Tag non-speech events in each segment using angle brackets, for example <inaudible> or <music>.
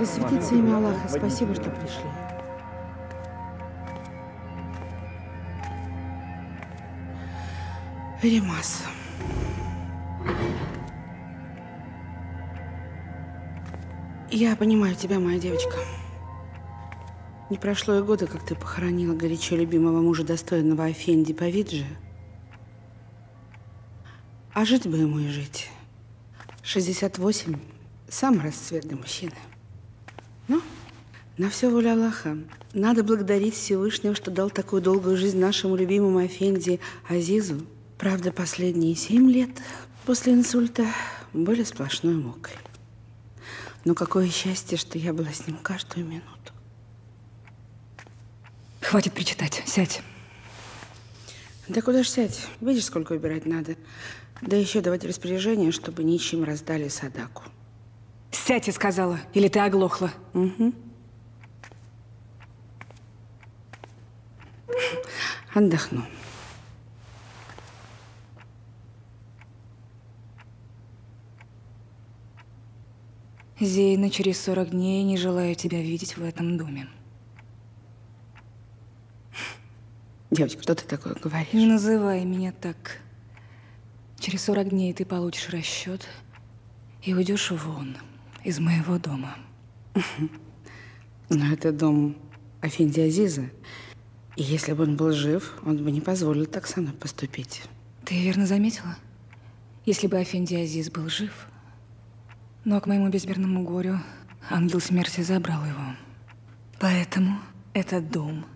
Да светится имя Аллаха. Спасибо, что пришли. Римас. Я понимаю тебя, моя девочка. Не прошло и года, как ты похоронила горячо любимого мужа, достойного Афенди Павиджи. А жить бы ему и жить. 68 – самый расцвет для мужчины. Ну, на все воля Аллаха. Надо благодарить Всевышнего, что дал такую долгую жизнь нашему любимому Афенди Азизу. Правда, последние семь лет после инсульта были сплошной мукой. Но какое счастье, что я была с ним каждую минуту. Хватит причитать. Сядь. Да куда ж сядь? Видишь, сколько убирать надо. Да еще давать распоряжение, чтобы ничем раздали садаку. Сядь, я сказала. Или ты оглохла? Угу. Отдохну. Зейна, через 40 дней не желаю тебя видеть в этом доме. Девочка, что ты такое говоришь? Не называй меня так. Через 40 дней ты получишь расчет и уйдешь вон из моего дома. Но это дом Афинди Азиза. И если бы он был жив, он бы не позволил так со мной поступить. Ты верно заметила? Если бы Афинди Азиз был жив, но к моему безмерному горю ангел смерти забрал его. Поэтому этот дом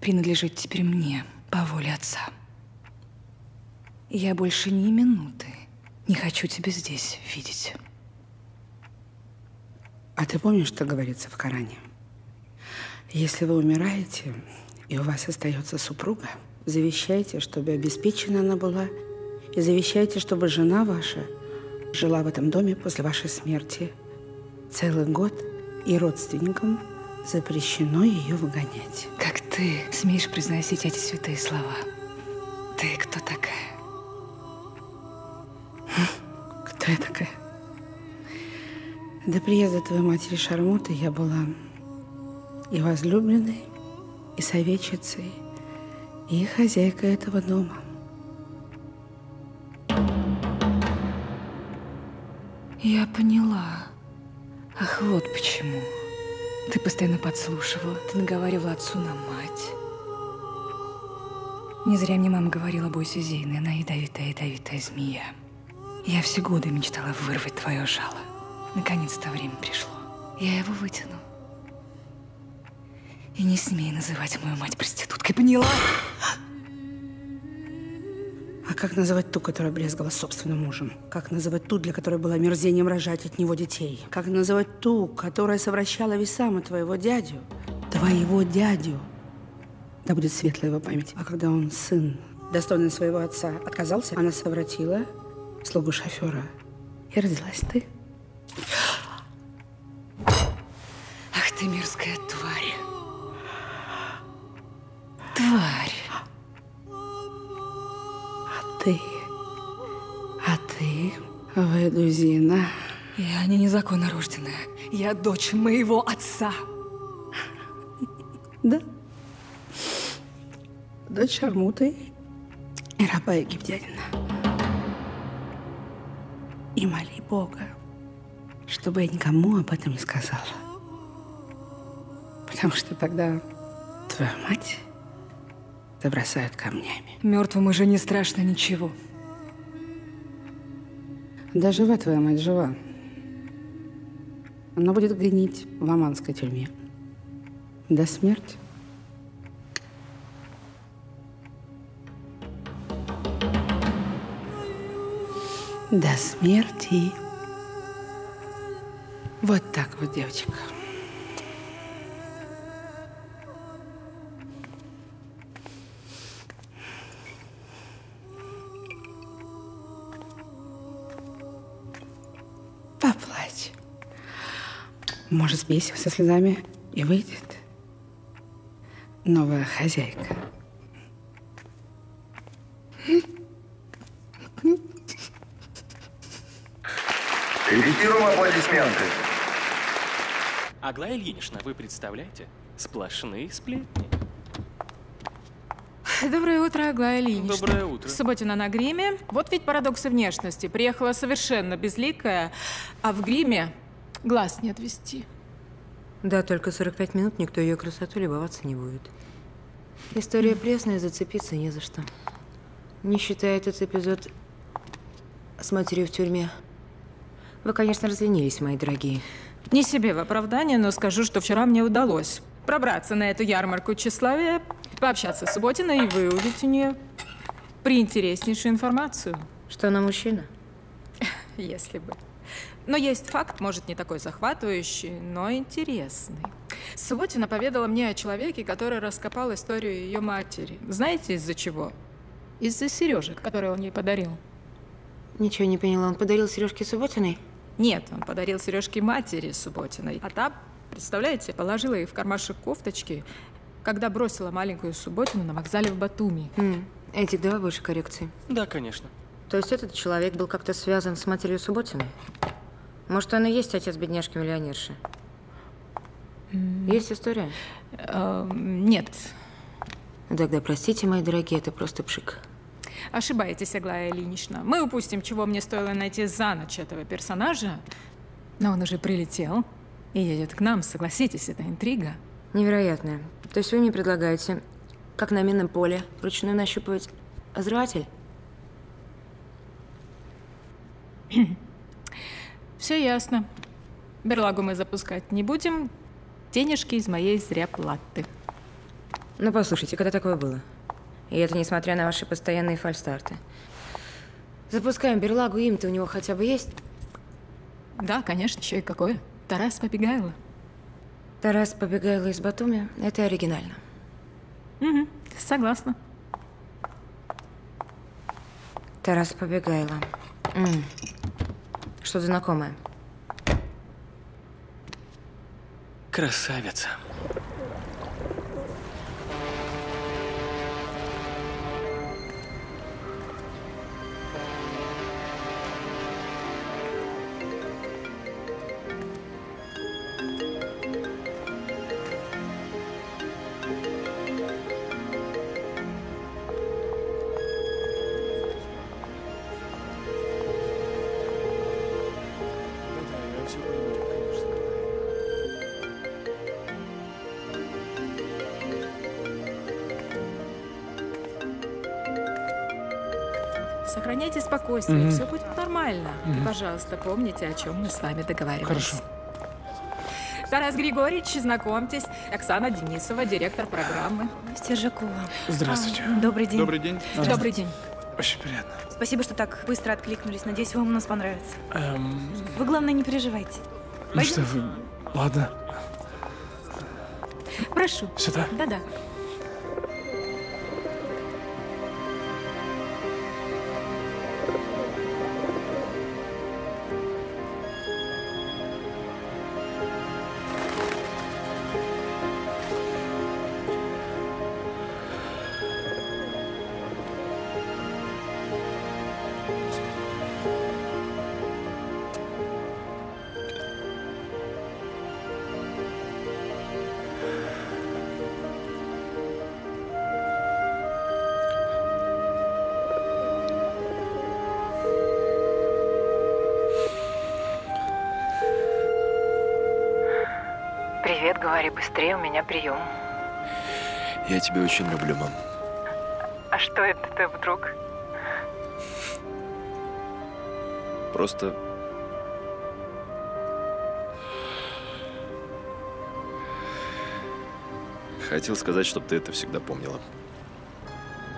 принадлежит теперь мне по воле отца. Я больше ни минуты не хочу тебя здесь видеть. А ты помнишь, что говорится в Коране? Если вы умираете, и у вас остается супруга, завещайте, чтобы обеспечена она была, и завещайте, чтобы жена ваша жила в этом доме после вашей смерти целый год, и родственникам запрещено ее выгонять. Как ты смеешь произносить эти святые слова? Ты кто такая? Кто я такая? До приезда твоей матери Шармуты я была и возлюбленной, и советчицей, и хозяйкой этого дома. Я поняла. Ах, вот почему. Ты постоянно подслушивала, ты наговаривала отцу на мать. Не зря мне мама говорила, бойся Зейны, она ядовитая-ядовитая змея. Я все годы мечтала вырвать твое жало. Наконец-то время пришло. Я его вытяну. И не смей называть мою мать проституткой, поняла? А как называть ту, которая брезгала собственным мужем? Как называть ту, для которой было мерзением рожать от него детей? Как называть ту, которая совращала весам твоего дядю? Твоего дядю. Да будет светлая его память. А когда он, сын, достойный своего отца, отказался, она совратила слугу шофера. И родилась ты. Ах ты мерзкая тварь. Тварь. А ты? А ты, Ведузина? Я не незаконно рожденная. Я дочь моего отца. Да. Дочь Армуты и раба египтянина. И моли Бога, чтобы я никому об этом не сказала. Потому что тогда твою мать забросают камнями. Мертвому уже не страшно ничего. Да жива твоя мать, жива. Она будет гнить в Аманской тюрьме. До смерти. До смерти. Вот так вот, девочка. Поплачь. Может, смейся слезами и выйдет новая хозяйка. Репетируем аплодисменты. Аглая Ильинична, вы представляете? Сплошные сплетни. Доброе утро, Аглая Ильинична. Доброе утро. Субботина на гриме. Вот ведь парадоксы внешности. Приехала совершенно безликая, а в гриме глаз не отвести. Да, только 45 минут никто ее красоту любоваться не будет. История пресная, зацепиться не за что. Не считая этот эпизод с матерью в тюрьме. Вы, конечно, разленились, мои дорогие. Не себе в оправдание, но скажу, что вчера мне удалось пробраться на эту ярмарку тщеславия, пообщаться с Субботиной и выудить у нее приинтереснейшую информацию. Что она мужчина? <laughs> Если бы. Но есть факт, может, не такой захватывающий, но интересный. Субботина поведала мне о человеке, который раскопал историю ее матери. Знаете, из-за чего? Из-за сережек, которые он ей подарил. Ничего не поняла. Он подарил сережки Субботиной? Нет, он подарил сережки матери Субботиной. А та, представляете, положила их в кармашек кофточки, когда бросила маленькую Субботину на вокзале в Батуми. М, Эдик, давай больше коррекции. Да, конечно. То есть этот человек был как-то связан с матерью Субботиной? Может, он и есть отец бедняжки-миллионерши? Есть история? Эм, нет, Тогда простите, мои дорогие, это просто пшик. Ошибаетесь, Аглая Ильинична. Мы упустим, чего мне стоило найти за ночь этого персонажа. Но он уже прилетел и едет к нам, согласитесь, это интрига. Невероятно. То есть вы мне предлагаете, как на минном поле, вручную нащупывать взрыватель? <clears throat> Все ясно. Берлагу мы запускать не будем. Денежки из моей зря платы. Ну, послушайте, когда такое было? И это несмотря на ваши постоянные фальстарты. Запускаем берлагу, им-то у него хотя бы есть? Да, конечно, еще и какое. Тарас Побегайло. Тарас Побегайло из Батуми. Это оригинально. Угу, согласна. Тарас Побегайло. Что-то знакомое. Красавица. Спокойствие, все будет нормально. И, пожалуйста, помните, о чем мы с вами договаривались. Хорошо. Тарас Григорьевич, знакомьтесь, Оксана Денисова, директор программы. Стержакова. Здравствуйте. А, добрый день. Добрый день. Добрый день. Очень приятно. Спасибо, что так быстро откликнулись. Надеюсь, вам у нас понравится. Эм, Вы, главное, не переживайте. ну что вы... Ладно, Прошу. сюда. Да-да. Говори быстрее, у меня прием. Я тебя очень люблю, мам. А что это ты вдруг? Просто... Хотел сказать, чтобы ты это всегда помнила.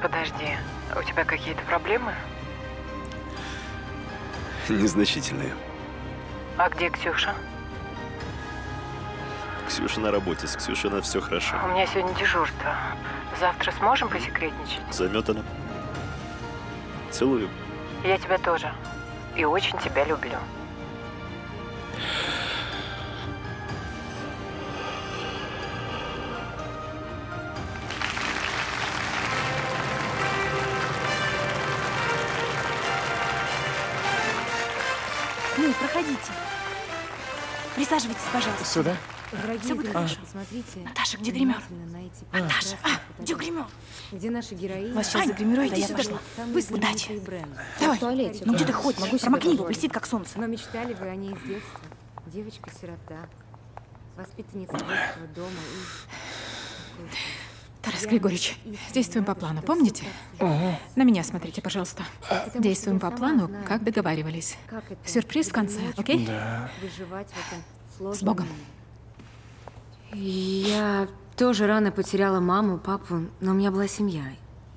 Подожди, у тебя какие-то проблемы? Незначительные. А где Ксюша? Ксюша на работе, с Ксюшей на все хорошо. У меня сегодня дежурство. Завтра сможем посекретничать? Заметана. Целую. Я тебя тоже. И очень тебя люблю. Ну, проходите. Присаживайтесь, пожалуйста. Сюда? Дорогие Всё будет хорошо. посмотрите Наташа, где гример? Наташа, а, где гример? Где наши героини? Вас сейчас да я сюда пошла. Быстро. Удачи. Давай. В туалете. Ну где ты да. ходишь? Могу себе Промокни его, блестит как солнце. Но мечтали вы о ней с детства. Девочка-сирота, воспитанница детского дома и... Тарас Григорьевич, действуем по плану, помните? На меня смотрите, пожалуйста. Действуем по плану, как договаривались. Сюрприз в конце, окей? Выживать в этом сложном С Богом. Я тоже рано потеряла маму, папу, но у меня была семья.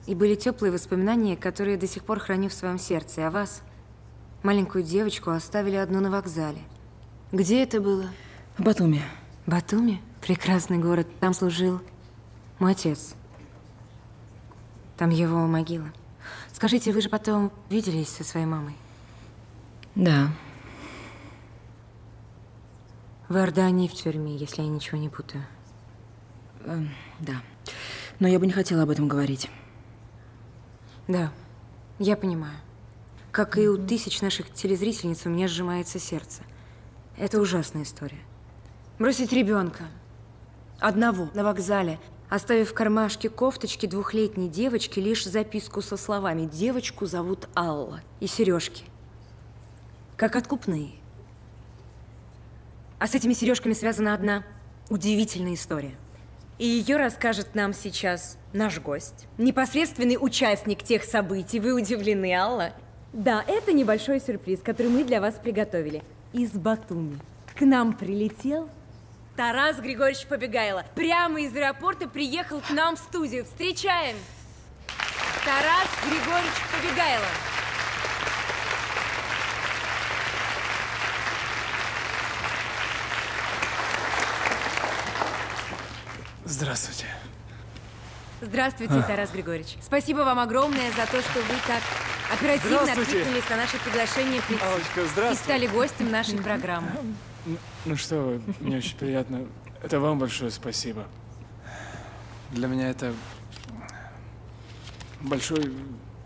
И были теплые воспоминания, которые я до сих пор храню в своем сердце. А вас, маленькую девочку, оставили одну на вокзале. Где это было? В Батуми. Батуми? Прекрасный город. Там служил мой отец. Там его могила. Скажите, вы же потом виделись со своей мамой? Да. В Иордании в тюрьме, если я ничего не путаю. Эм, да. Но я бы не хотела об этом говорить. Да, я понимаю. Как и у тысяч наших телезрительниц, у меня сжимается сердце. Это ужасная история. Бросить ребенка. Одного на вокзале, оставив в кармашке кофточки двухлетней девочки лишь записку со словами «Девочку зовут Алла» и сережки. Как откупные. А с этими сережками связана одна удивительная история. И ее расскажет нам сейчас наш гость. Непосредственный участник тех событий. Вы удивлены, Алла? Да, это небольшой сюрприз, который мы для вас приготовили. Из Батуми. К нам прилетел Тарас Григорьевич Побегайло. Прямо из аэропорта приехал к нам в студию. Встречаем! Тарас Григорьевич Побегайло. Здравствуйте. Здравствуйте, Тарас Григорьевич. Спасибо вам огромное за то, что вы так оперативно откликнулись на наше приглашение прийти. Аллочка, и стали гостем нашей программы. Ну что вы, мне очень приятно. Это вам большое спасибо. Для меня это большой,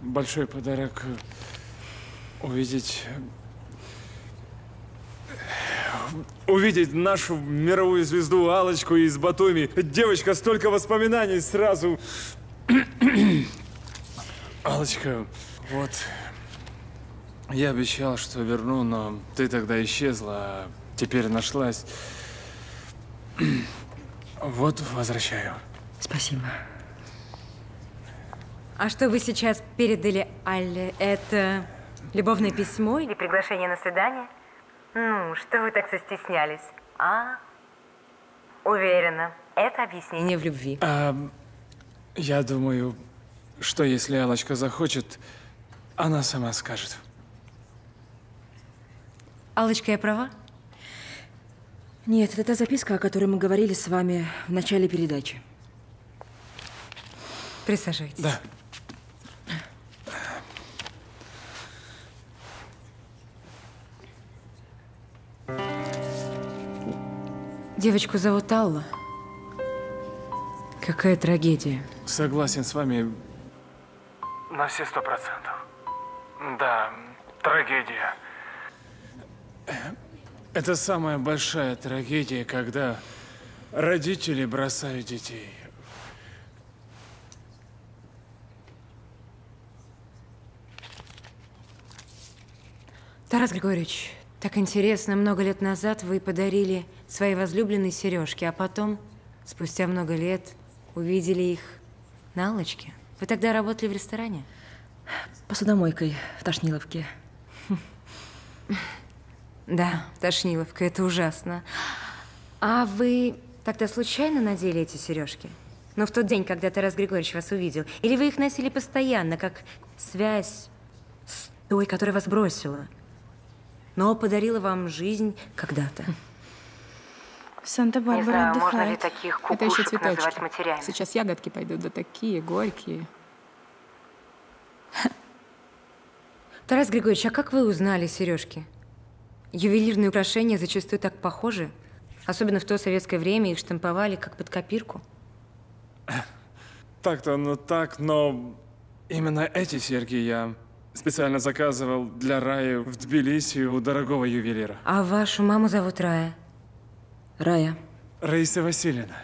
большой подарок увидеть увидеть нашу мировую звезду Алочку из Батуми. Девочка, столько воспоминаний сразу. <clears throat> Алочка, вот я обещал, что верну, но ты тогда исчезла, а теперь нашлась. <clears throat> Вот возвращаю. Спасибо. А что вы сейчас передали Алле? Это любовное письмо или приглашение на свидание? Ну, что вы так застеснялись? А? Уверена, это объяснение в любви. А, я думаю, что если Алочка захочет, она сама скажет. Аллочка, я права? Нет, это та записка, о которой мы говорили с вами в начале передачи. Присаживайтесь. Да. Девочку зовут Алла. Какая трагедия. Согласен с вами на все сто процентов. Да, трагедия. Это самая большая трагедия, когда родители бросают детей. Тарас Григорьевич, так интересно, много лет назад вы подарили своей возлюбленной сережки, а потом, спустя много лет, увидели их на Аллочке. Вы тогда работали в ресторане? Посудомойкой в Тошниловке. Да, Тошниловка, это ужасно. А вы тогда случайно надели эти сережки? Ну, в тот день, когда Тарас Григорьевич вас увидел? Или вы их носили постоянно, как связь с той, которая вас бросила? Но подарила вам жизнь когда-то. Санта-Барбара отдыхает. таких Это еще цветочки. Сейчас ягодки пойдут, да такие горькие. Тарас Григорьевич, а как вы узнали сережки? Ювелирные украшения зачастую так похожи. Особенно в то советское время их штамповали как под копирку. Так-то оно так, но именно эти серьги я специально заказывал для Раи в Тбилиси у дорогого ювелира. А вашу маму зовут Рая. Рая. Раиса Васильевна.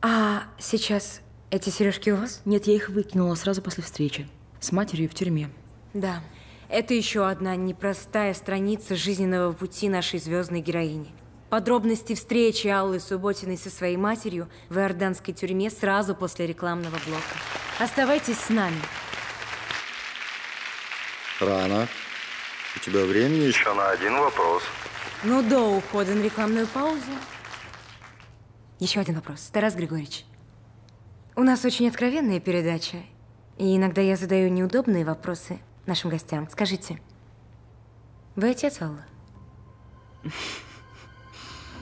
А сейчас эти сережки у вас? Нет, я их выкинула сразу после встречи. С матерью в тюрьме. Да. Это еще одна непростая страница жизненного пути нашей звездной героини. Подробности встречи Аллы Субботиной со своей матерью в иорданской тюрьме сразу после рекламного блока. Оставайтесь с нами. Рано. У тебя времени еще на один вопрос. Но до ухода на рекламную паузу... Еще один вопрос. Тарас Григорьевич. У нас очень откровенная передача. И иногда я задаю неудобные вопросы нашим гостям. Скажите, вы отец Аллы? <laughs>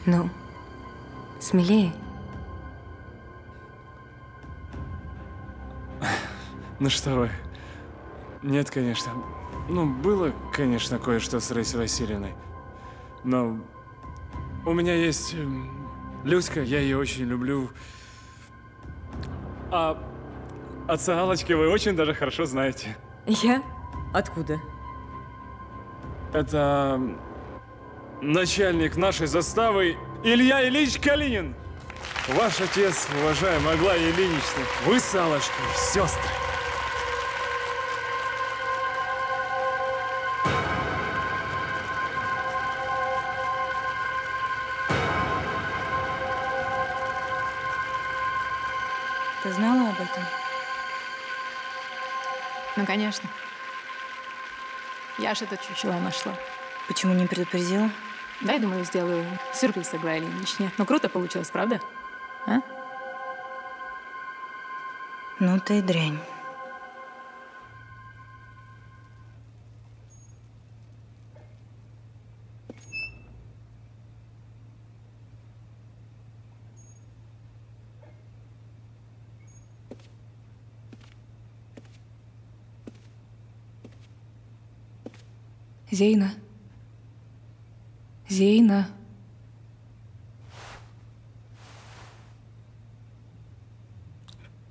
Ну, смелее. Ну что вы. Нет, конечно. Ну, было, конечно, кое-что с Раисой Васильевной. Но у меня есть эм, Люська, я ее очень люблю. А отца Аллочки вы очень даже хорошо знаете. Я? Откуда? Это м, начальник нашей заставы Илья Ильич Калинин. Ваш отец, уважаемая Аглая Ильинична, вы с Аллочкой, сестры. Ну, конечно. Я же это чучело нашла. Почему не предупредила? Дай, думаю, сделаю сюрприз Аглае Ильиничне. Ну, круто получилось, правда? А? Ну ты и дрянь. Зейна. Зейна.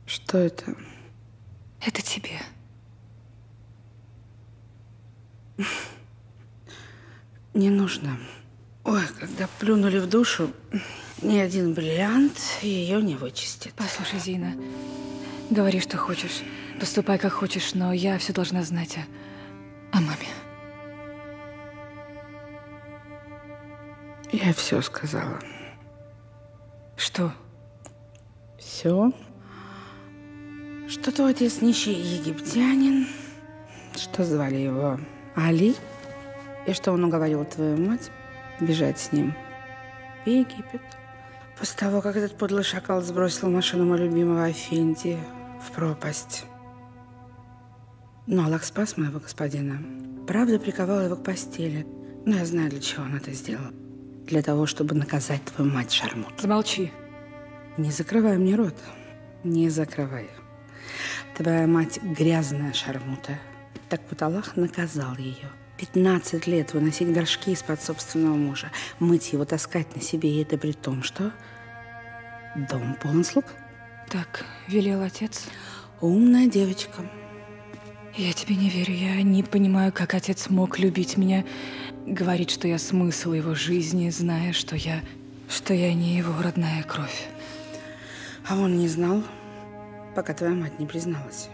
Что это? Это тебе. Не нужно. Ой, когда плюнули в душу, ни один бриллиант ее не вычистит. Послушай, Зина, говори, что хочешь. Поступай, как хочешь, но я все должна знать Я все сказала. Что? Все. Что твой отец нищий египтянин, что звали его Али, и что он уговорил твою мать бежать с ним в Египет. После того, как этот подлый шакал сбросил машину моего любимого Афинди в пропасть. Но Аллах спас моего господина. Правда, приковал его к постели. Но я знаю, для чего он это сделал. Для того, чтобы наказать твою мать, Шармут. Замолчи. Не закрывай мне рот. Не закрывай. Твоя мать грязная шармута. Так вот Аллах наказал ее. 15 лет выносить горшки из-под собственного мужа, мыть его, таскать на себе, и это при том, что дом полон слуг. Так, велел отец. Умная девочка. Я тебе не верю. Я не понимаю, как отец мог любить меня. Говорит, что я смысл его жизни, зная, что я... что я не его родная кровь. А он не знал, пока твоя мать не призналась.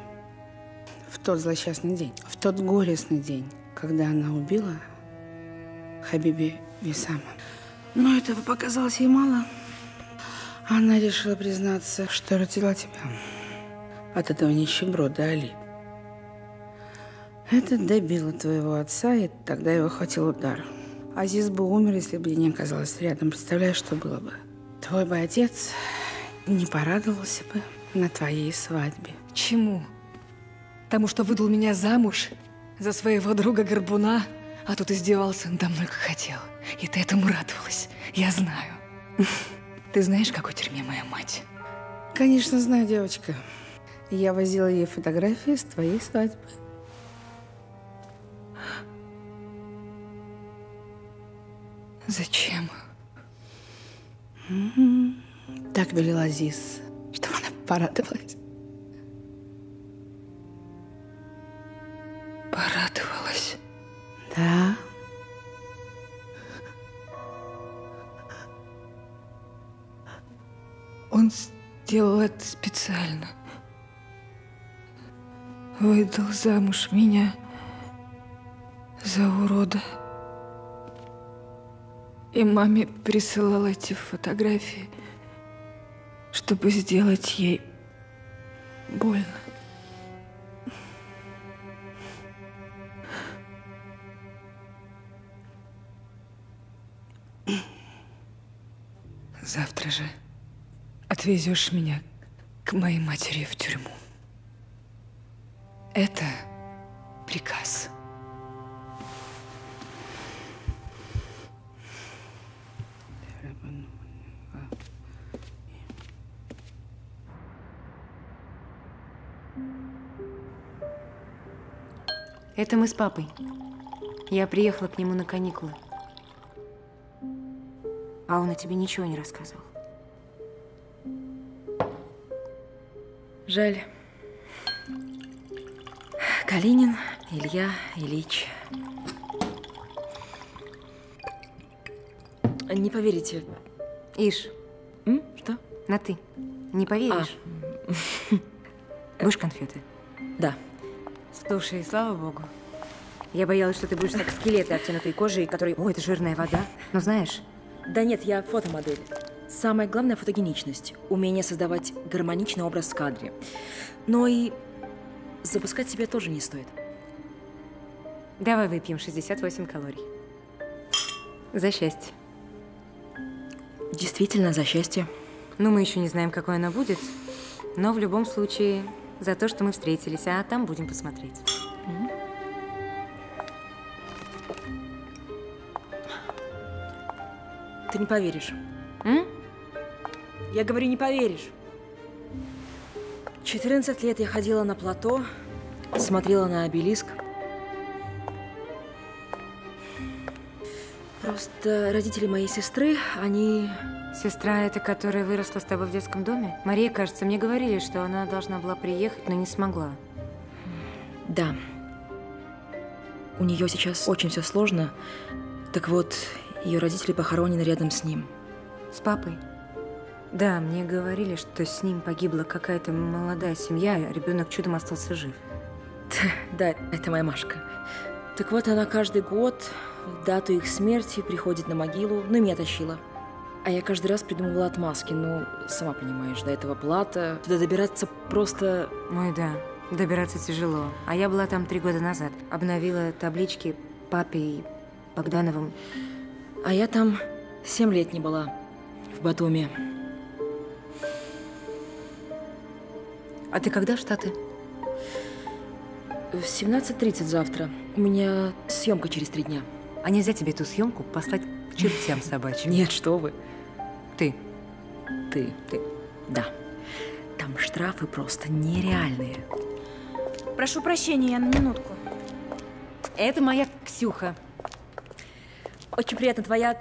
В тот злосчастный день, в тот горестный день, когда она убила Хабиби Висама. Но этого показалось ей мало. Она решила признаться, что родила тебя от этого нищеброда Али. Это добило твоего отца, и тогда его хватил удар. Азиз бы умер, если бы я не оказалась рядом. Представляешь, что было бы? Твой бы отец не порадовался бы на твоей свадьбе. Чему? Тому, что выдал меня замуж за своего друга Горбуна, а тут издевался надо мной, как хотел. И ты этому радовалась. Я знаю. <laughs> Ты знаешь, какой тюрьме моя мать? Конечно, знаю, девочка. Я возила ей фотографии с твоей свадьбы. Зачем? М-м-м. Так велел Азиз, чтобы она порадовалась. Порадовалась? Да. Он сделал это специально. Выдал замуж меня за урода. И маме присылал эти фотографии, чтобы сделать ей больно. Завтра же отвезешь меня к моей матери в тюрьму. Это Это мы с папой. Я приехала к нему на каникулы. А он о тебе ничего не рассказывал. Жаль. Калинин, Илья, Ильич. Не поверите. Иш. М? Что? На ты. Не поверишь? Будешь конфеты? Да. Слушай, слава богу. Я боялась, что ты будешь как скелеты, обтянутой кожей, который... Ой, это жирная вода. Но знаешь, Да нет, я фотомодель. Самое главное – фотогеничность. Умение создавать гармоничный образ в кадре. Но и запускать себя тоже не стоит. давай выпьем 68 калорий. За счастье. Действительно, за счастье. Ну, мы еще не знаем, какое оно будет. Но в любом случае, за то, что мы встретились, а там будем посмотреть. Ты не поверишь. М? Я говорю, не поверишь. 14 лет я ходила на плато, смотрела на обелиск. Просто родители моей сестры, они... Сестра эта, которая выросла с тобой в детском доме? Мария, кажется, мне говорили, что она должна была приехать, но не смогла. Да. У нее сейчас очень все сложно. Так вот, ее родители похоронены рядом с ним. С папой? Да, мне говорили, что с ним погибла какая-то молодая семья, а ребенок чудом остался жив. Да, это моя Машка. Так вот, она каждый год в дату их смерти приходит на могилу, ну и меня тащила. А я каждый раз придумывала отмазки, ну, сама понимаешь, до этого плата. Туда добираться просто... Ой, да, добираться тяжело. А я была там три года назад. Обновила таблички папе и Богдановым. А я там семь лет не была, в Батуми. А ты когда в Штаты? В 17.30 завтра. У меня съемка через три дня. А нельзя тебе эту съемку послать к чертям собачьим? Нет, что вы. Ты. Ты. Ты. Да. Там штрафы просто нереальные. Прошу прощения, я на минутку. Это моя Ксюха. Очень приятно. Твоя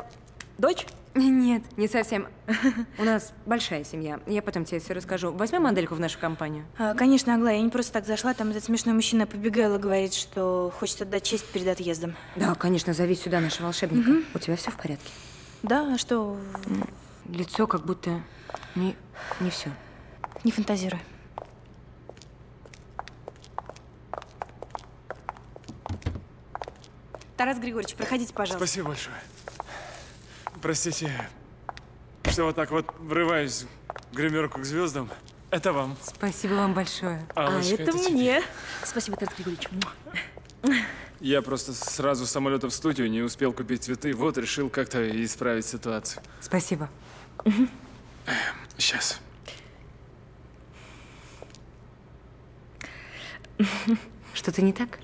дочь? Нет, не совсем. У нас большая семья. Я потом тебе все расскажу. Возьмем модельку в нашу компанию. А, конечно, Аглая, я не просто так зашла. Там этот смешной мужчина побегал и говорит, что хочет отдать честь перед отъездом. Да, конечно, зови сюда нашего волшебника. У тебя все в порядке? Да, а что? Лицо как будто не, не все. Не фантазируй. Тарас Григорьевич, проходите, пожалуйста. Спасибо большое. Простите, что вот так вот врываюсь в гримерку к звездам. Это вам. Спасибо вам большое. Аллочка, а это, тебе. мне. Спасибо, Тарас Григорьевич. Я просто сразу с самолета в студию не успел купить цветы. Вот, решил как-то исправить ситуацию. Спасибо. Сейчас. Что-то не так?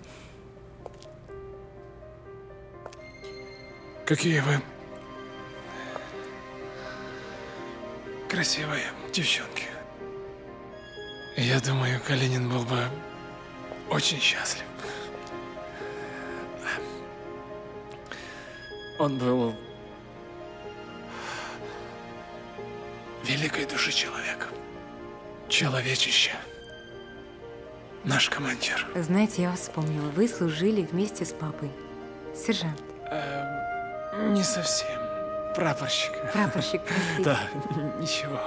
Какие вы красивые девчонки. Я думаю, Калинин был бы очень счастлив. Он был великой души человек. Человечище. Наш командир. Знаете, я вас вспомнила. Вы служили вместе с папой. Сержант. Эм, не совсем. Прапорщик. Прапорщик, простите. Да, ничего.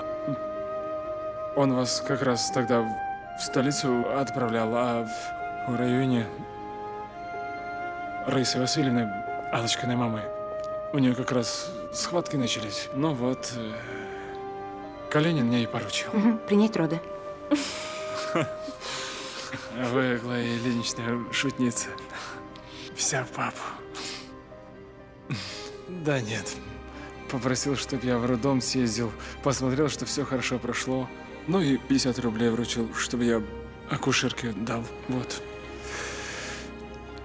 Он вас как раз тогда в столицу отправлял, а в, районе Раисы Васильевны, Алочкиной мамы, у нее как раз схватки начались. Ну вот, э, Калинин мне и поручил. Мгм, Принять роды. Вы, Глая Ильинична, шутница. Вся в папу. Да нет. Попросил, чтобы я в роддом съездил, посмотрел, что все хорошо прошло. Ну и 50 рублей вручил, чтобы я акушерке дал. Вот.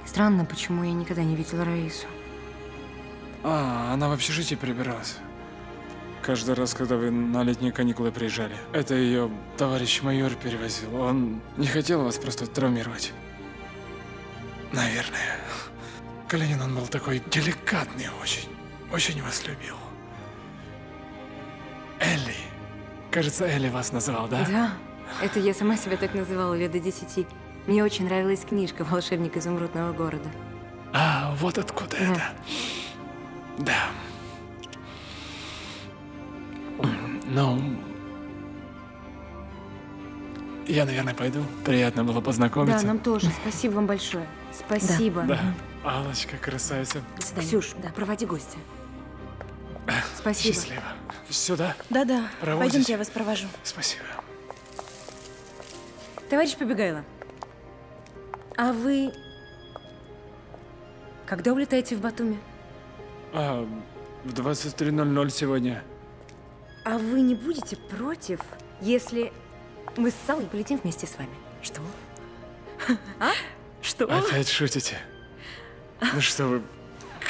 Странно, почему я никогда не видела Раису. А, она в общежитии прибиралась. Каждый раз, когда вы на летние каникулы приезжали. Это ее товарищ майор перевозил. Он не хотел вас просто травмировать. Наверное. Калинин, он был такой деликатный очень. Очень вас любил. Элли. Кажется, Элли вас назвал, да? Да, это я сама себя так называла лет до десяти. Мне очень нравилась книжка «Волшебник изумрудного города». А, вот откуда это. Да. Ну, я, наверное, пойду. Приятно было познакомиться. Да, нам тоже. Спасибо вам большое. Спасибо. Да. Аллочка, красавица. Ксюш, да, проводи гостя. Спасибо. Счастливо. Сюда. Да-да, пойдемте, я вас провожу. Спасибо. Товарищ Побегайло, а вы когда улетаете в Батуми? А, в 23.00 сегодня. А вы не будете против, если мы с Салой полетим вместе с вами? Что? <laughs> А? Что? Опять шутите? Ну что вы,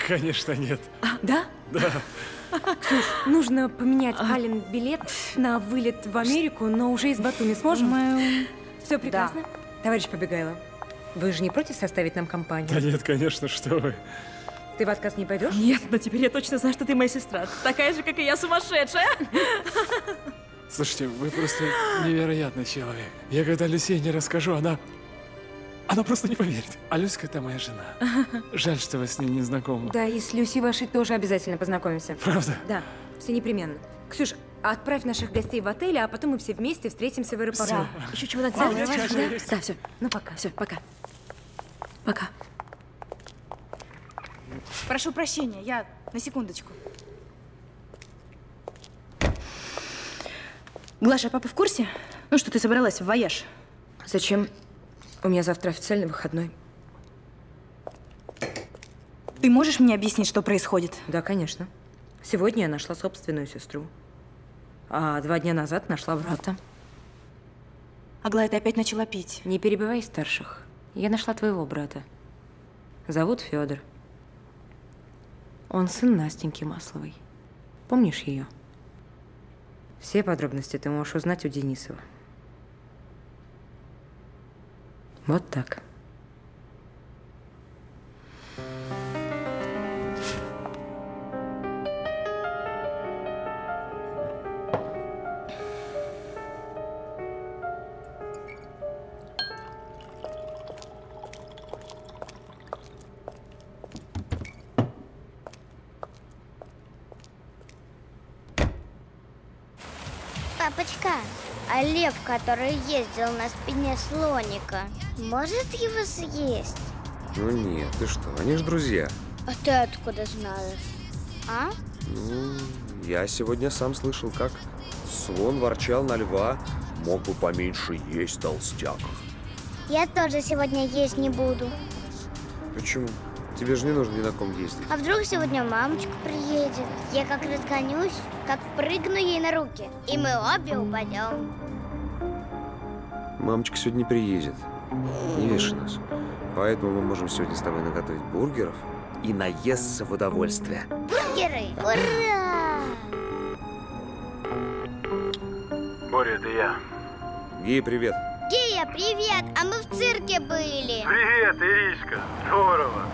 конечно, нет. А, да? Да. Ксюш, нужно поменять Ален билет на вылет в Америку, но уже из Батуми. Сможем? Все прекрасно? Товарищ Побегайло, вы же не против составить нам компанию? Да нет, конечно, что вы. Ты в отказ не пойдешь? Нет, но теперь я точно знаю, что ты моя сестра. Такая же, как и я, сумасшедшая. Слушайте, вы просто невероятный человек. Я когда Люсей не расскажу, она... Она просто не поверит. А Люська это моя жена. Жаль, что вы с ней не знакомы. Да, и с Люси вашей тоже обязательно познакомимся. Правда? Да, все непременно. Ксюш, отправь наших гостей в отель, а потом мы все вместе встретимся в аэропорту. Да. Еще Да. да? Да, все. Ну пока. Все, пока. Пока. Прошу прощения, я на секундочку. Глаша, папа в курсе? Ну, что ты собралась в вояж? Зачем? У меня завтра официальный выходной. Ты можешь мне объяснить, что происходит? Да, конечно. Сегодня я нашла собственную сестру. А два дня назад нашла брата. Аглая, ты опять начала пить. Не перебивай старших. Я нашла твоего брата. Зовут Федор. Он сын Настеньки Масловой. Помнишь ее? Все подробности ты можешь узнать у Денисова. Вот так. Который ездил на спине слоника, может его съесть? Ну нет, ты что, они же друзья. А ты откуда знаешь? А? Ну, я сегодня сам слышал, как слон ворчал на льва. Мог бы поменьше есть, толстяк. Я тоже сегодня есть не буду. Почему? Тебе же не нужно ни на ком ездить. А вдруг сегодня мамочка приедет? Я как разгонюсь, как прыгну ей на руки, и мы обе упадем. Мамочка сегодня не приедет. Не вешай нас. Поэтому мы можем сегодня с тобой наготовить бургеров и наесться в удовольствие. Бургеры! Ура! Боря, это я. Гей, привет. Гея, привет! А мы в цирке были. Привет, Иришка. Здорово.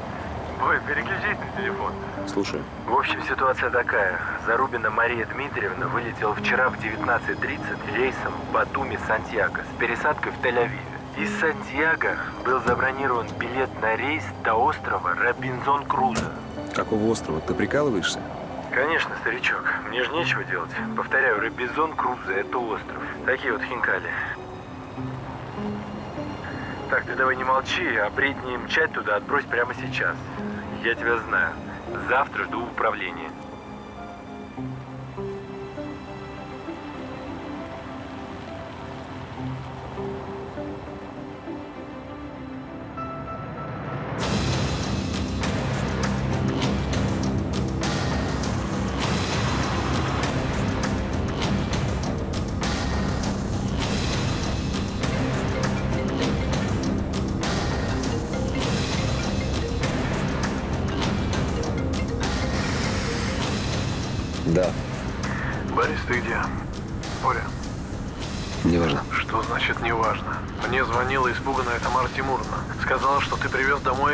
Ой, переключись на телефон. Слушай. В общем, ситуация такая. Зарубина Мария Дмитриевна вылетела вчера в 19.30 рейсом Батуми-Сантьяго с пересадкой в Тель-Авиве. Из Сантьяго был забронирован билет на рейс до острова Робинзон Крузо. Какого острова? Ты прикалываешься? Конечно, старичок. Мне же нечего делать. Повторяю, Робинзон Крузо – это остров. Такие вот хинкали. Так, ты давай не молчи, а бредни мчать туда отбрось прямо сейчас. Я тебя знаю. Завтра жду в управлении.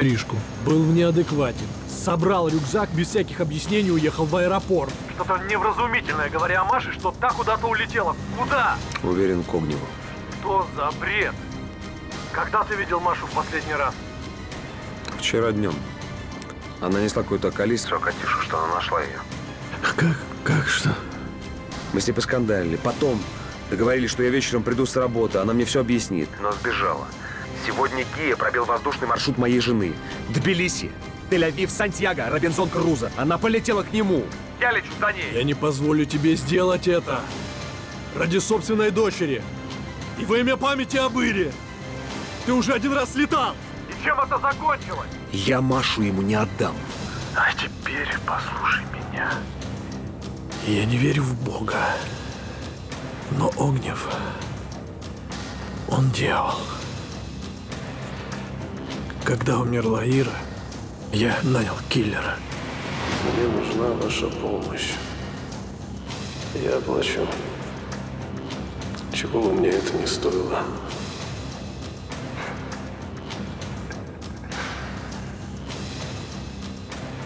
Привез домой... Ришку. Был в неадеквате. Собрал рюкзак, без всяких объяснений уехал в аэропорт. Что-то невразумительное, говоря о Маше, что та куда-то улетела. Куда? Уверен, к Огневу. Что за бред? Когда ты видел Машу в последний раз? Вчера днем. Она несла какую-то количество. Все, Катюша, что она нашла ее. Как? Как что? Мы с ней поскандалили. Потом договорились, что я вечером приду с работы, она мне все объяснит. Но сбежала. Сегодня Кия пробил воздушный маршрут моей жены. Тбилиси, Тель-Авив, Сантьяго, Робинзон Крузо. Она полетела к нему. Я лечу за ней. Я не позволю тебе сделать это. Ради собственной дочери. И во имя памяти об Ире. Ты уже один раз летал. И чем это закончилось? Я Машу ему не отдам. А теперь послушай меня. Я не верю в Бога. Но Огнев... Он дьявол. Когда умерла Ира, я нанял киллера. Мне нужна ваша помощь. Я оплачу. Чего бы мне это не стоило.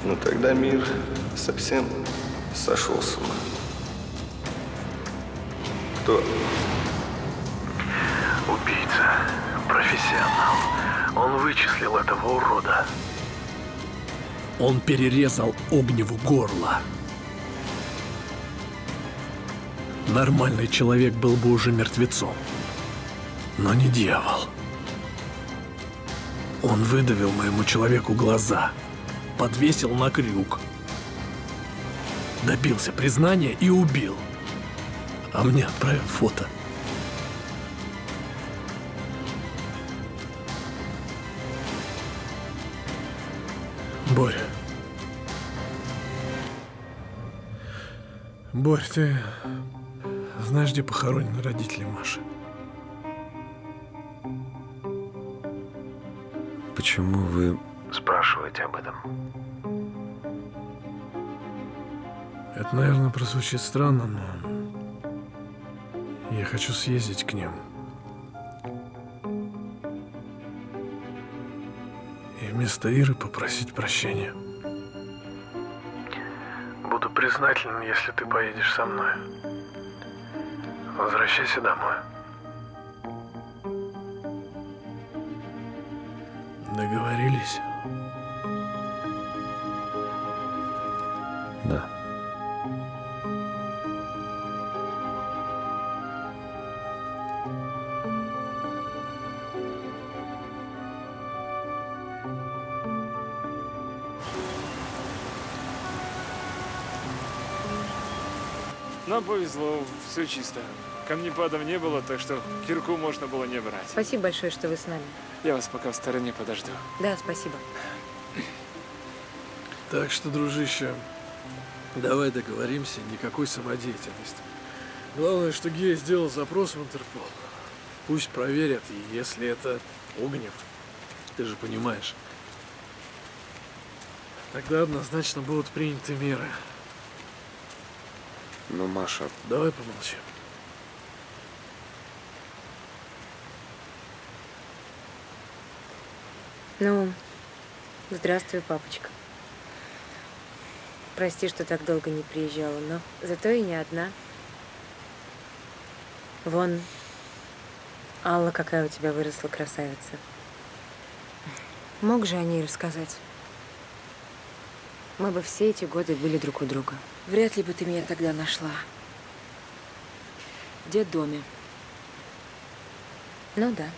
Ну тогда мир совсем сошел с ума. Кто? Убийца. Профессионал. Он вычислил этого урода. Он перерезал Огневу горло. Нормальный человек был бы уже мертвецом. Но не дьявол. Он выдавил моему человеку глаза, подвесил на крюк, добился признания и убил. А мне отправил фото. Боря. Борь, ты знаешь, где похоронены родители Маши? Почему вы... Спрашиваете об этом. Это, наверное, прозвучит странно, но я хочу съездить к ним. Вместо Иры попросить прощения. Буду признателен, если ты поедешь со мной. Возвращайся домой. Договорились? Повезло, все чисто. Камнепадов не было, так что кирку можно было не брать. Спасибо большое, что вы с нами. Я вас пока в стороне подожду. Да, спасибо. Так что, дружище, давай договоримся, никакой самодеятельности. Главное, что Гея сделал запрос в Интерпол. Пусть проверят, и если это Огнев, ты же понимаешь, тогда однозначно будут приняты меры. Ну, Маша... Давай помолчим. Ну, здравствуй, папочка. Прости, что так долго не приезжала, но зато и не одна. Вон, Алла, какая у тебя выросла красавица. Мог же о ней рассказать? Мы бы все эти годы были друг у друга. Вряд ли бы ты меня тогда нашла. В детдоме. Ну да.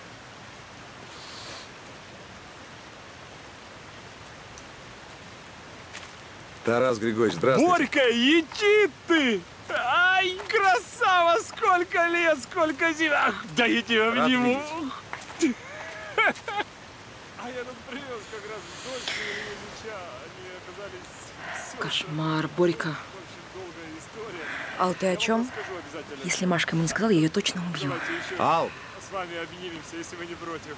Тарас Григорьевич, здравствуйте. Борька, иди ты! Ай, красава! Сколько лет, сколько зим! Ах, да я тебя обниму! <laughs> А я тут привез как раз дочь и Ильича. Кошмар, Борька. Ал, ты о чем? Если Машка ему не сказала, я ее точно убью. Ал! С вами обнимемся, если вы не против.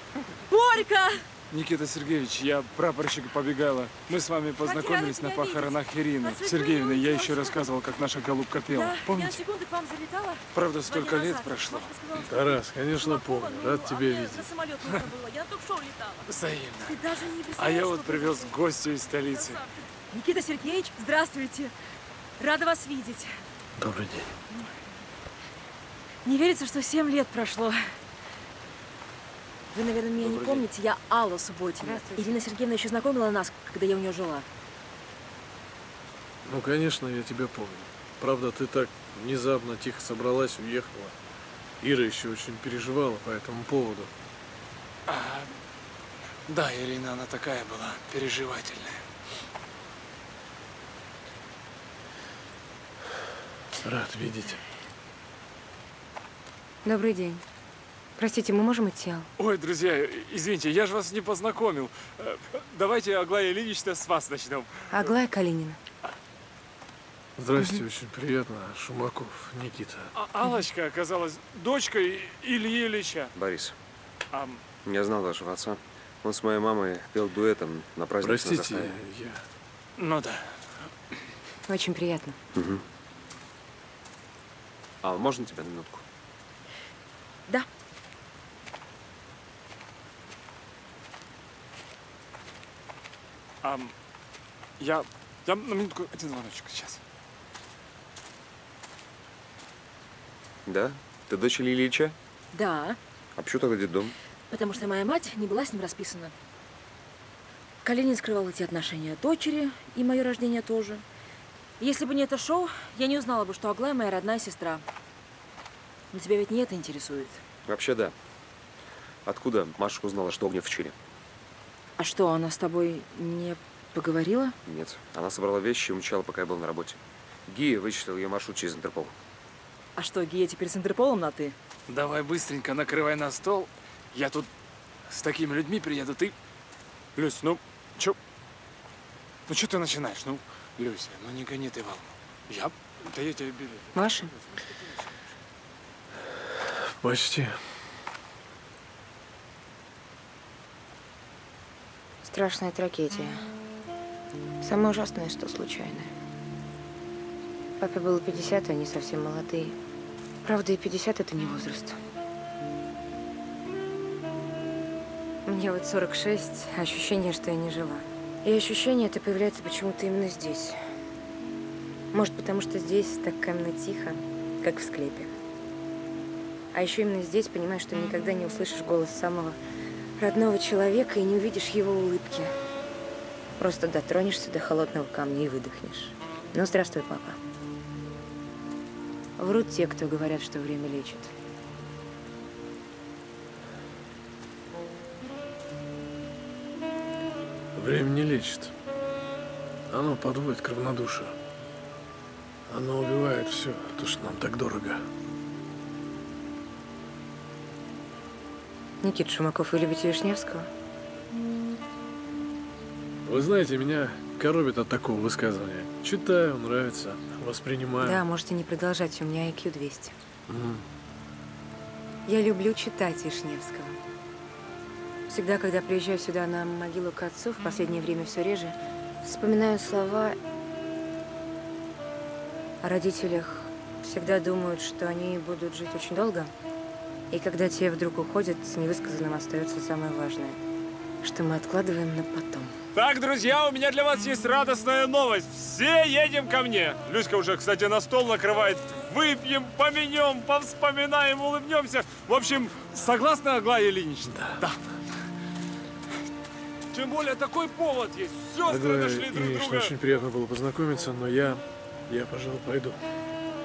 Борька! Никита Сергеевич, я прапорщик Побегала. Мы с вами познакомились на похоронах Ирины. Сергеевны, я еще рассказывал, как наша голубка пела. Да, я Помните? секунду к вам залетала. Правда, столько лет прошло. Тарас, конечно, помню. Рад тебя видеть. На самолет нужно было. Я на ток-шоу летала. Взаимно. Ты даже не А я вот что привез гостя из столицы. Никита Сергеевич, здравствуйте. Рада вас видеть. Добрый день. Не верится, что 7 лет прошло. Вы, наверное, меня не Добрый помните. Я Алла Субботина. Ирина Сергеевна еще знакомила нас, когда я у нее жила. Ну, конечно, я тебя помню. Правда, ты так внезапно тихо собралась, уехала. Ира еще очень переживала по этому поводу. А, да, Ирина, она такая была, переживательная. Рад видеть. Добрый день. Простите, мы можем идти, Ал? Ой, друзья, извините, я же вас не познакомил. Э, Давайте, Аглая Ильинична, с вас начнем. Аглая Калинина. Здрасте, очень приятно. Шумаков, Никита. А Аллочка оказалась дочкой Ильи Ильича. Борис, А, я знал вашего отца. Он с моей мамой пел дуэтом на празднике на Простите, я... ну да. Очень приятно. Мгм. Ал, можно тебя на минутку? Да. А, я, я на минутку, один звоночек сейчас. Да? Ты дочь Ильи Ильича? Да, А почему тогда детдом? потому что моя мать не была с ним расписана. Калинин скрывал эти отношения от дочери, и мое рождение тоже. Если бы не это шоу, я не узнала бы, что Аглая моя родная сестра. Но тебя ведь не это интересует. Вообще да. Откуда Маша узнала, что Огнев в Чили? А что, она с тобой не поговорила? Нет. Она собрала вещи и умчала, пока я был на работе. Гия вычислил ее маршрут через Интерпол. А что, Гия теперь с Интерполом на «ты»? Давай быстренько накрывай на стол. Я тут с такими людьми приеду. Ты, Люсь, ну, чё? Ну, что ты начинаешь? Ну, Люся, ну не гони ты волну. Я даю тебе билет. Маша? Почти. Страшная трагедия. Самое ужасное, что случайное. Папе было 50, а они совсем молодые. Правда, и 50 – это не возраст. Мне вот 46, а ощущение, что я не жила. И ощущение это появляется почему-то именно здесь. Может, потому что здесь так каменно тихо, как в склепе. А еще именно здесь понимаешь, что никогда не услышишь голос самого родного человека и не увидишь его улыбки. Просто дотронешься до холодного камня и выдохнешь. Ну, здравствуй, папа. Врут те, кто говорят, что время лечит. Время не лечит. Оно подводит к равнодушию. Оно убивает все, то, что нам так дорого. Никита Шумаков, вы любите Вишневского? Вы знаете, меня коробит от такого высказывания. Читаю, нравится, воспринимаю. Да, можете не продолжать, у меня IQ 200. Мгм. Я люблю читать Вишневского. Всегда, когда приезжаю сюда на могилу к отцу, в последнее время все реже, вспоминаю слова о родителях. Всегда думают, что они будут жить очень долго. И когда те вдруг уходят, невысказанным остается самое важное, что мы откладываем на потом. Так, друзья, у меня для вас есть радостная новость. Все едем ко мне. Люська уже, кстати, на стол накрывает. Выпьем, поменем, повспоминаем, улыбнемся. В общем, согласна, Аглая Ильинична? Да. Тем более такой повод есть. Сестры Дорогой нашли друг Ильич, друга. очень приятно было познакомиться, но я, я, пожалуй, пойду.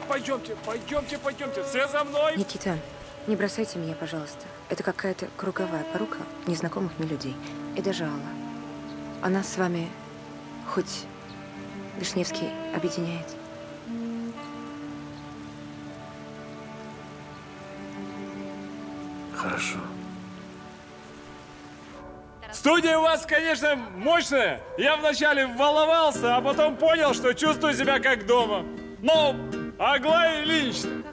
Пойдемте, пойдемте, пойдемте. Все за мной. Никита, не бросайте меня, пожалуйста. Это какая-то круговая порука незнакомых мне людей. И даже Алла. Она с вами хоть Вишневский объединяет. Хорошо. Студия у вас, конечно, мощная. Я вначале волновался, а потом понял, что чувствую себя как дома. Но, Аглая Ильинична,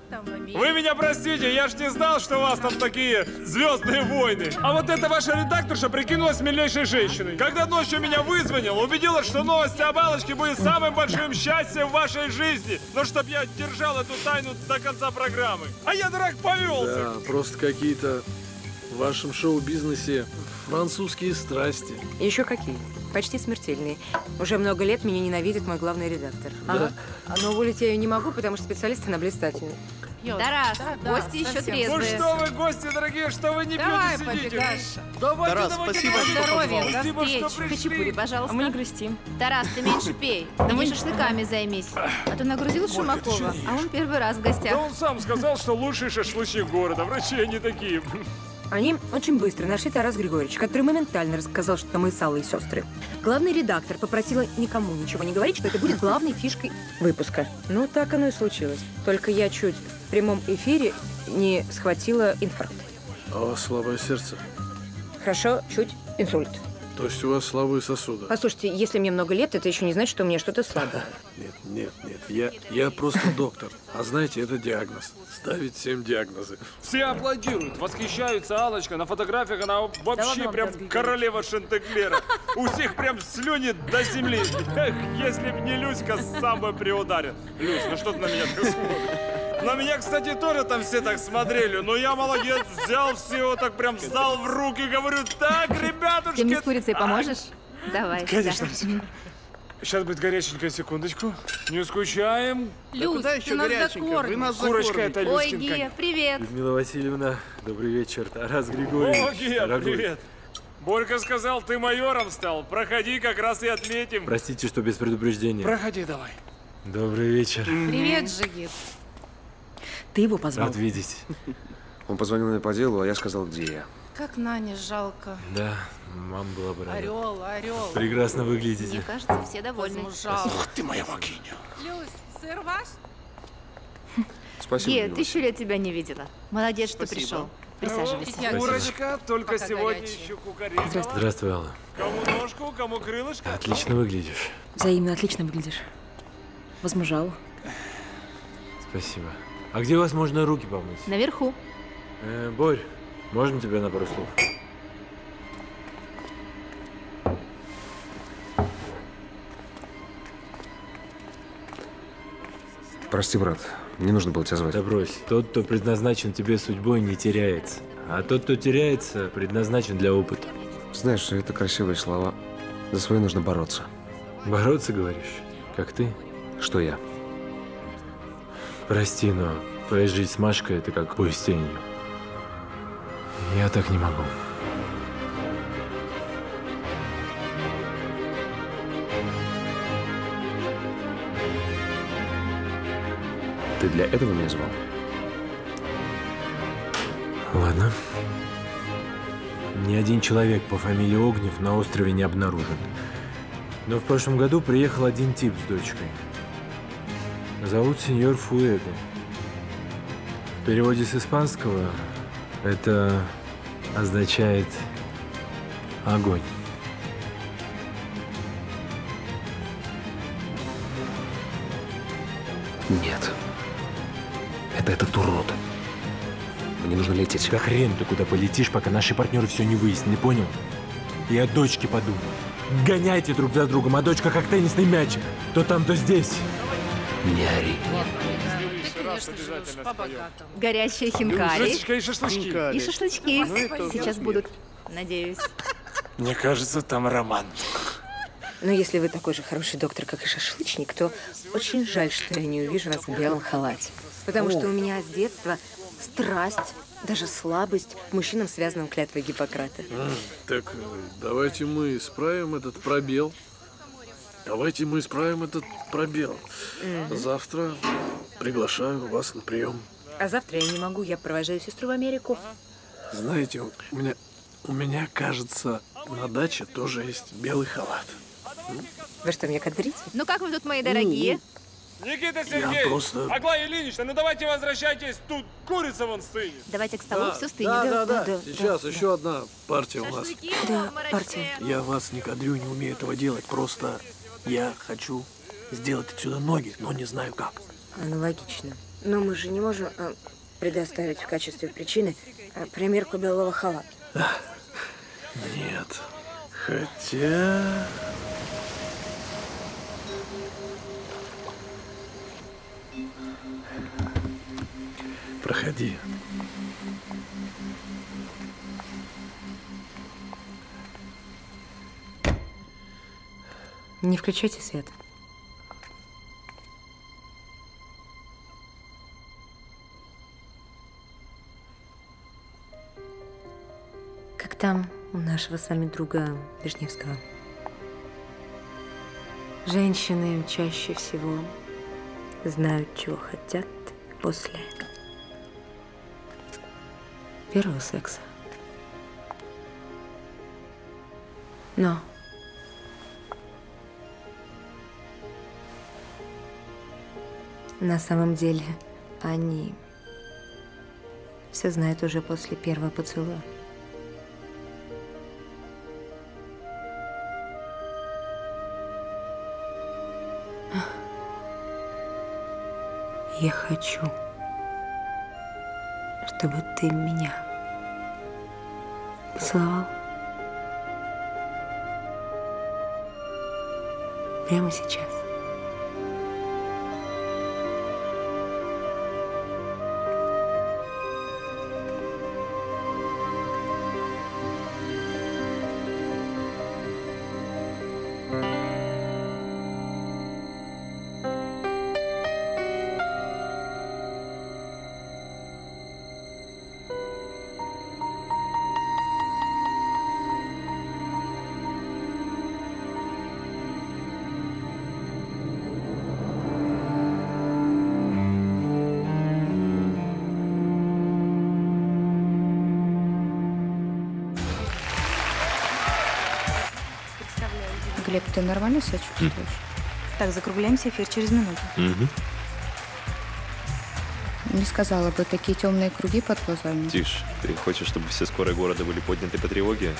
вы меня простите, я ж не знал, что у вас там такие звездные войны. А вот эта ваша редакторша прикинулась милейшей женщиной. Когда ночью меня вызвонил, убедилась, что новость о Балочке будет самым большим счастьем в вашей жизни. Но чтоб я держал эту тайну до конца программы. А я, дурак, повелся. Да, просто какие-то в вашем шоу-бизнесе французские страсти. Еще какие? Почти смертельные. Уже много лет меня ненавидит мой главный редактор. Да? Ага. Но уволить я ее не могу, потому что специалист она блистательный. Тарас, гости еще Ну трезвые. что вы, гости дорогие, что вы не Давай, пьете, сидите? побегаша. Давайте, Тарас, давайте, спасибо, что Здоровья, что встречу. пришли. Хачапури, пожалуйста. А мы не грустим. Тарас, ты меньше пей. Ты не шашлыками займись. А то нагрузил Шумакова, а он первый раз в Да гостях. он сам сказал, что лучший шашлычник города. Врачи они такие. Они очень быстро нашли Тарас Григорьевич, который моментально рассказал, что мы с Аллой сестры. Главный редактор попросила никому ничего не говорить, что это будет главной фишкой выпуска. Ну, так оно и случилось. Только я чуть в прямом эфире не схватила инфаркт. А слабое сердце. Хорошо, чуть инсульт. То есть у вас слабые сосуды. Послушайте, если мне много лет, это еще не значит, что у меня что-то слабое. <laughs> Нет, нет, нет. Я, я просто доктор. А знаете, это диагноз. Ставить всем диагнозы. Все аплодируют, восхищаются Алочка. На фотографиях она вообще ладно, прям королева Шантеклера. <laughs> У всех прям слюни до земли. <laughs> Эх, если б не Люська, сам бы приударил. Люсь, ну что ты на меня так смотришь? На меня, кстати, тоже там все так смотрели. Но я молодец, взял все, так прям взял в руки, говорю, так, ребятушки. Ты мне с курицей поможешь? Давай. Конечно. сюда. Сейчас будет горяченькая, секундочку. Не скучаем. Люсь, куда ты еще? Вы нас Курочка это Ой, Люськин Гия, привет. Людмила Васильевна, добрый вечер. Тарас О, Григорьевич. Гия, дорогой. привет. Борька сказал, ты майором стал. Проходи, как раз и отметим. Простите, что без предупреждения. Проходи давай. Добрый вечер. Привет, Жигит. Ты его позвал. Рад видеть. <laughs> Он позвонил мне по делу, а я сказал, где я. Как Нане жалко. Да, мама была бы рада. Орел, орел. Прекрасно выглядите. Мне кажется, все довольны. Ух ты моя богиня. Люсь, сыр ваш? Спасибо. Гея, тысячу лет тебя не видела. Молодец, что пришел. Присаживайся. Спасибо. Курочка, только Пока сегодня еще кукарекала. Здравствуй, Алла. Кому ножку, кому крылышко. Отлично выглядишь. Взаимно отлично выглядишь. Возмужал. Спасибо. А где у вас можно руки помыть? Наверху. Э, Борь, можно тебя на пару слов? Прости, брат, не нужно было тебя звать. Да брось. Тот, кто предназначен тебе судьбой, не теряется. А тот, кто теряется, предназначен для опыта. Знаешь, это красивые слова. За свои нужно бороться. Бороться, говоришь? Как ты? Что я? Прости, но твоя жизнь с Машкой – это как бой с тенью. Я так не могу. Ты для этого меня звал? Ладно. Ни один человек по фамилии Огнев на острове не обнаружен. Но в прошлом году приехал один тип с дочкой. Зовут сеньор Фуэго. В переводе с испанского это означает огонь. Нет. Это этот урод. Мне нужно лететь. Да хрен ты куда полетишь, пока наши партнеры все не выяснили, понял? И о дочке подумай. Гоняйте друг за другом, а дочка как теннисный мячик. То там, то здесь. Не ори. Горячие хинкали. И шашлычки. И шашлычки. Ну, Сейчас будут, надеюсь. Мне кажется, там роман. Но если вы такой же хороший доктор, как и шашлычник, то очень жаль, что я не увижу вас в белом халате. Потому что у меня с детства страсть, даже слабость мужчинам, связанным клятвой Гиппократа. Так, э, давайте мы исправим этот пробел. Давайте мы исправим этот пробел. Мгм. Завтра приглашаю вас на прием. А завтра я не могу, я провожаю сестру в Америку. Знаете, у меня, у меня, кажется, на даче тоже есть белый халат. Вы что, меня кадрите? Ну как вы тут, мои дорогие? Никита Сергеевич! просто- Аглая Ильинична, ну давайте возвращайтесь, тут курица вон стынет. Давайте к столу, Да, все стынет. да, да, да. Сейчас еще одна партия у нас. Да, партия. Я вас не кадрю, не умею этого делать. Просто я хочу сделать отсюда ноги, но не знаю как. Аналогично. Но мы же не можем э, предоставить в качестве причины э, примерку белого халата. Нет. Хотя... Проходи. Не включайте свет. Как там у нашего с вами друга Вишневского? Женщины чаще всего знают, чего хотят после первого секса. Но на самом деле они все знают уже после первого поцелуя. Я хочу, чтобы ты меня поцеловал прямо сейчас. Глеб, ты нормально себя чувствуешь? Так, закругляемся, эфир через минуту. Не сказала бы, такие темные круги под глазами. Тише. Ты хочешь, чтобы все скорые города были подняты по тревоге?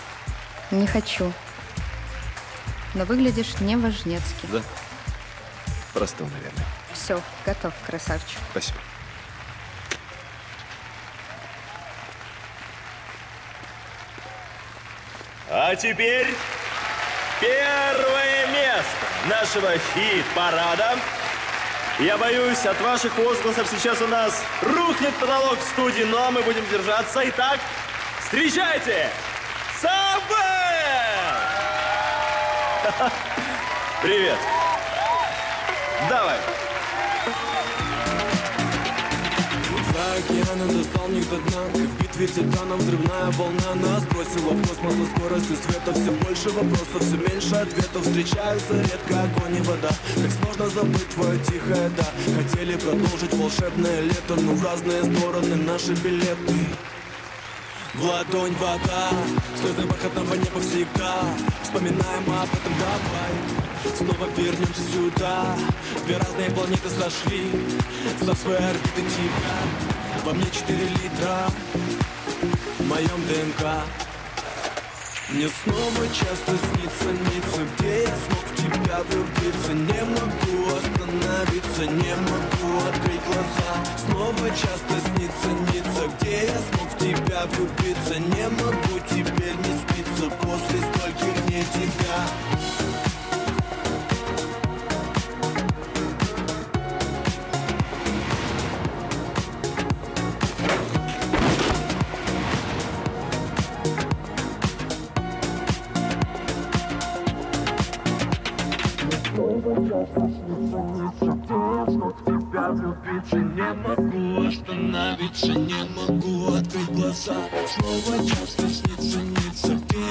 Не хочу. Но выглядишь неважнецки. Да. Простыл, наверное. Все, готов, красавчик. Спасибо. А теперь первое место нашего хит-парада. Я боюсь, от ваших возгласов сейчас у нас рухнет потолок в студии, но мы будем держаться. Итак, встречайте! Самвел! <laughs> Привет. Давай. За океаном достал них до дна Битве титанов взрывная волна Нас бросила в космос со скоростью света Все больше вопросов, все меньше ответов. Встречаются редко огонь и вода. Как сложно забыть твое тихое да Хотели продолжить волшебное лето Но в разные стороны наши билеты. В ладонь вода, слезы бархатного неба всегда. Вспоминаем об этом, давай. Снова вернемся сюда Две разные планеты сошли. За свои орбиты тебя. Во мне 4 литра моем ДНК. Мне снова часто снится, снится Где я смог в тебя влюбиться. Не могу остановиться Не могу открыть глаза. Снова часто снится, снится Где я смог в тебя влюбиться. Не могу теперь не спиться После стольких дней тебя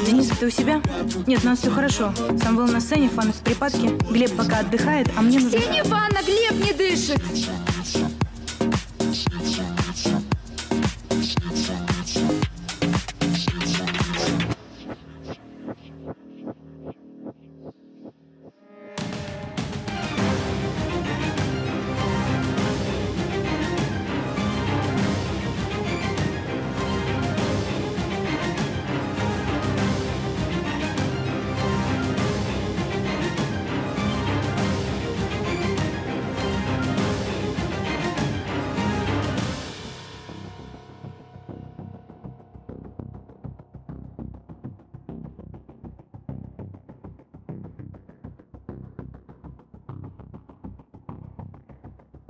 Денис, ты у себя? Нет, у нас все хорошо. Сам был на сцене, фан в припадке. Глеб пока отдыхает, а мне нужно... Ксения Ивановна, Глеб не дышит!